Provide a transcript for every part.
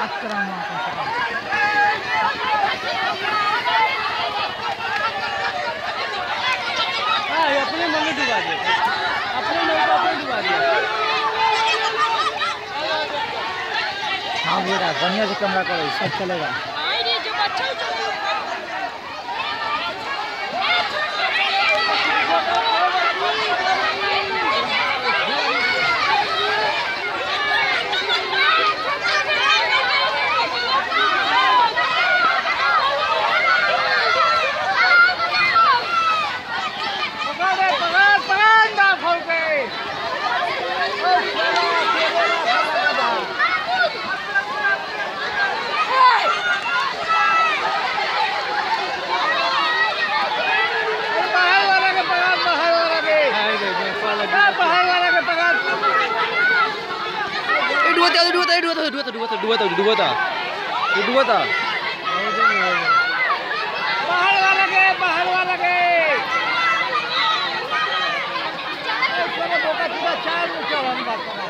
बात मन अपने मम्मी डुबा दिए अपने नौका अपने डुबा दिया हाँ बेटा बढ़िया से कमरा करो सब चलेगा अरे जो बच्चा पकड़ पकड़ पकड़ ना खोल के बाहर वाला के पकड़ बाहर वाला के बाहर वाला के पकड़ Eh dua tak, dua tak, dua tak, dua tak, dua tak, dua tak. बाहर वाला के बाहर वाला के चलो बोका चुका चार में चलो हम बात करें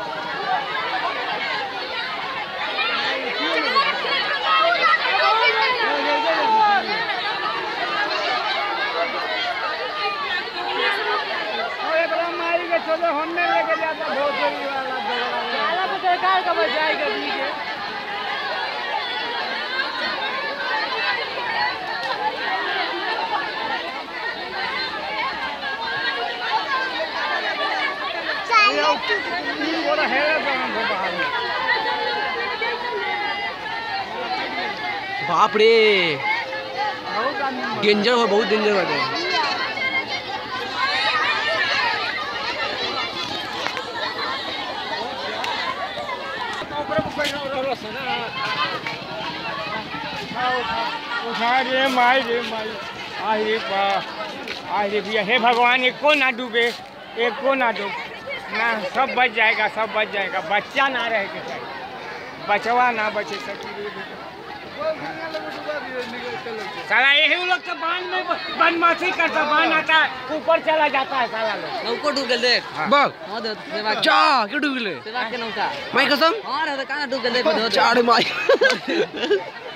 चलो हमने लेके जाता भोजपुरी वाला सरकार का तीन बोरा है बाप रे। डेंजर हो बहुत डेंजर बाटे रे रे भैया हे भगवान एको ना डूबे एक को ना डूब ना सब बच जाएगा सब बच जाएगा बच्चा ना रह के चाहिए बचवा ना बचे सकी साला यही लोग तो बाँध में बनमासी करता बाँध आता है ऊपर चला जाता है साला लोग। नौको डूब गए देख। बग हाँ दे सेवा चा क्यों डूब गए? सेवा के नौका। मैं कसम? हाँ रे कहाँ डूब गए देख चाड़ माई